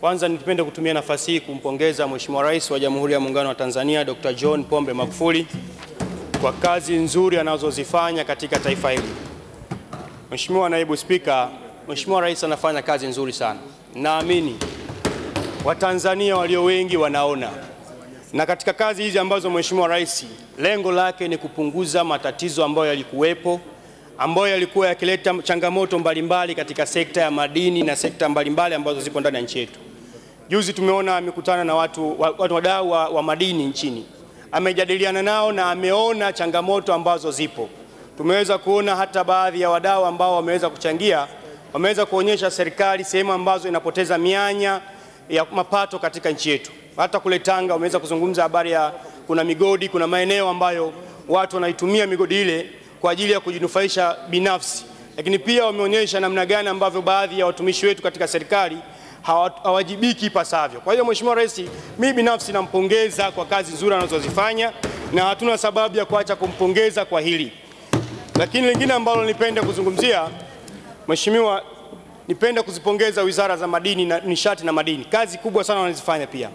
Kwanza nipende kutumia nafasi hii kumpongeza Mheshimiwa Rais wa Jamhuri ya Muungano wa Tanzania Dr. John Pombe Magufuli kwa kazi nzuri anazozifanya katika taifa hili. Mheshimiwa Naibu Spika, Mheshimiwa Rais anafanya kazi nzuri sana. Naamini Watanzania walio wengi wanaona, na katika kazi hizi ambazo Mheshimiwa Rais lengo lake ni kupunguza matatizo ambayo yalikuwepo ambayo yalikuwa yakileta changamoto mbalimbali katika sekta ya madini na sekta mbalimbali ambazo zipo ndani ya nchi yetu. Juzi tumeona amekutana na watu watu wadau wa, wa madini nchini, amejadiliana nao na ameona changamoto ambazo zipo. Tumeweza kuona hata baadhi ya wadau ambao wameweza kuchangia, wameweza kuonyesha serikali sehemu ambazo inapoteza mianya ya mapato katika nchi yetu. Hata kule Tanga wameweza kuzungumza habari ya kuna migodi, kuna maeneo ambayo watu wanaitumia migodi ile kwa ajili ya kujinufaisha binafsi, lakini pia wameonyesha namna gani ambavyo baadhi ya watumishi wetu katika serikali hawajibiki ipasavyo. Kwa hiyo Mheshimiwa Rais, mimi binafsi nampongeza kwa kazi nzuri anazozifanya na hatuna sababu ya kuacha kumpongeza kwa hili. Lakini lingine ambalo nipende kuzungumzia Mheshimiwa, nipende kuzipongeza wizara za madini na nishati na madini, kazi kubwa sana wanazifanya. Pia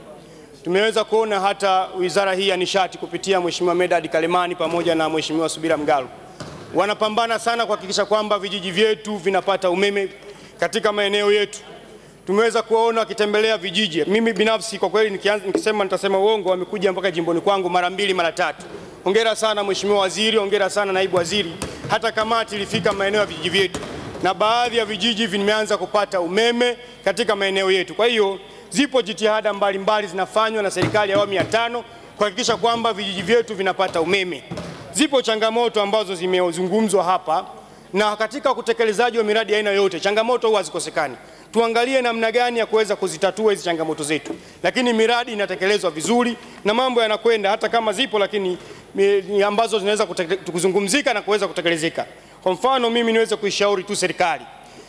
tumeweza kuona hata wizara hii ya nishati kupitia Mheshimiwa Medad Kalemani pamoja na Mheshimiwa Subira Mgalu wanapambana sana kuhakikisha kwamba vijiji vyetu vinapata umeme katika maeneo yetu. Tumeweza kuwaona wakitembelea vijiji. Mimi binafsi kwa kweli nikisema nitasema uongo, wamekuja mpaka jimboni kwangu mara mbili mara tatu. Hongera sana Mheshimiwa Waziri, hongera sana Naibu Waziri. Hata kamati ilifika maeneo ya vijiji vyetu na baadhi ya vijiji vimeanza kupata umeme katika maeneo yetu. Kwa hiyo zipo jitihada mbalimbali zinafanywa na serikali ya awamu ya tano kuhakikisha kwamba vijiji vyetu vinapata umeme. Zipo changamoto ambazo zimezungumzwa hapa, na katika utekelezaji wa miradi aina yoyote changamoto huwa hazikosekani. Tuangalie namna gani ya kuweza kuzitatua hizi changamoto zetu, lakini miradi inatekelezwa vizuri na mambo yanakwenda, hata kama zipo, lakini ambazo zinaweza kuzungumzika na kuweza kutekelezeka. Kwa mfano, mimi niweze kuishauri tu serikali,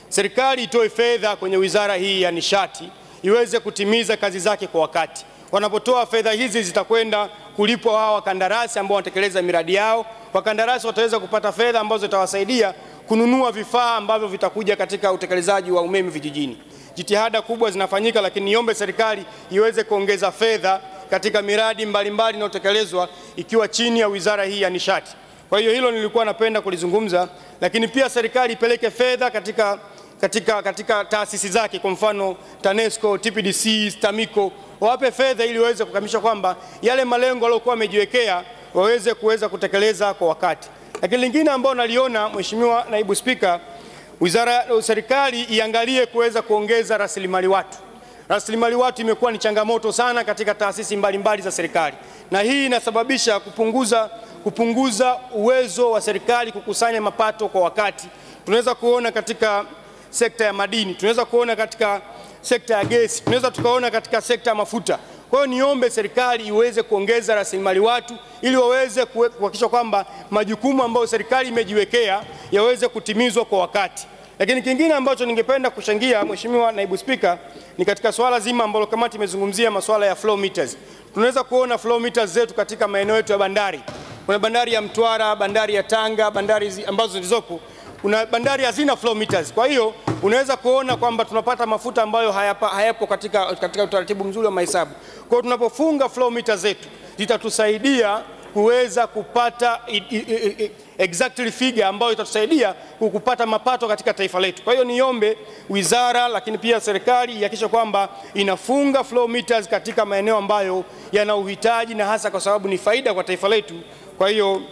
serikali itoe fedha kwenye wizara hii ya nishati iweze kutimiza kazi zake kwa wakati. Wanapotoa fedha hizi zitakwenda kulipwa hao wakandarasi ambao wanatekeleza miradi yao. Wakandarasi wataweza kupata fedha ambazo zitawasaidia kununua vifaa ambavyo vitakuja katika utekelezaji wa umeme vijijini. Jitihada kubwa zinafanyika, lakini niombe serikali iweze kuongeza fedha katika miradi mbalimbali inayotekelezwa ikiwa chini ya wizara hii ya nishati. Kwa hiyo hilo nilikuwa napenda kulizungumza, lakini pia serikali ipeleke fedha katika, katika, katika taasisi zake, kwa mfano TANESCO, TPDC, STAMICO wawape fedha ili waweze kukamilisha kwamba yale malengo waliokuwa wamejiwekea waweze kuweza kutekeleza kwa wakati. Lakini lingine ambalo naliona, Mheshimiwa Naibu Spika, wizara serikali iangalie kuweza kuongeza rasilimali watu. Rasilimali watu imekuwa ni changamoto sana katika taasisi mbalimbali mbali za serikali, na hii inasababisha kupunguza, kupunguza uwezo wa serikali kukusanya mapato kwa wakati. Tunaweza kuona katika sekta ya madini, tunaweza kuona katika sekta ya gesi, tunaweza tukaona katika sekta ya mafuta. Kwa hiyo niombe serikali iweze kuongeza rasilimali watu ili waweze kuhakikisha kwamba majukumu ambayo serikali imejiwekea yaweze kutimizwa kwa wakati. Lakini kingine ambacho ningependa kuchangia, Mheshimiwa Naibu Spika, ni katika swala zima ambalo kamati imezungumzia masuala ya flow meters. Tunaweza kuona flow meters zetu katika maeneo yetu ya bandari. Kuna bandari ya Mtwara, bandari ya Tanga, bandari ambazo zilizopo kuna bandari hazina flow meters. Kwa hiyo unaweza kuona kwamba tunapata mafuta ambayo hayapa, hayapo katika, katika utaratibu mzuri wa mahesabu. Kwa hiyo tunapofunga flow meter zetu zitatusaidia kuweza kupata i, i, i, exactly figure ambayo itatusaidia kupata mapato katika taifa letu. Kwa hiyo niombe wizara, lakini pia serikali ihakikishe kwamba inafunga flow meters katika maeneo ambayo yana uhitaji na hasa kwa sababu ni faida kwa taifa letu. Kwa hiyo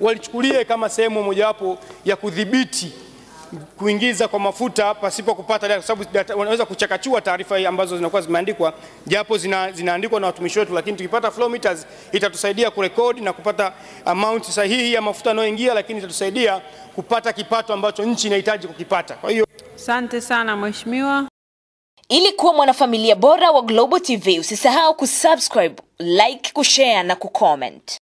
walichukulie kama sehemu mojawapo ya kudhibiti kuingiza kwa mafuta pasipo kupata data, kwa sababu wanaweza kuchakachua taarifa ambazo zinakuwa zimeandikwa, japo zina, zinaandikwa na watumishi wetu, lakini tukipata flow meters itatusaidia kurekodi na kupata amount sahihi ya mafuta yanayoingia, lakini itatusaidia kupata kipato ambacho nchi inahitaji kukipata. Kwa hiyo Asante sana mheshimiwa. Ili kuwa mwanafamilia bora wa Global TV, usisahau kusubscribe, like, kushare na kucomment.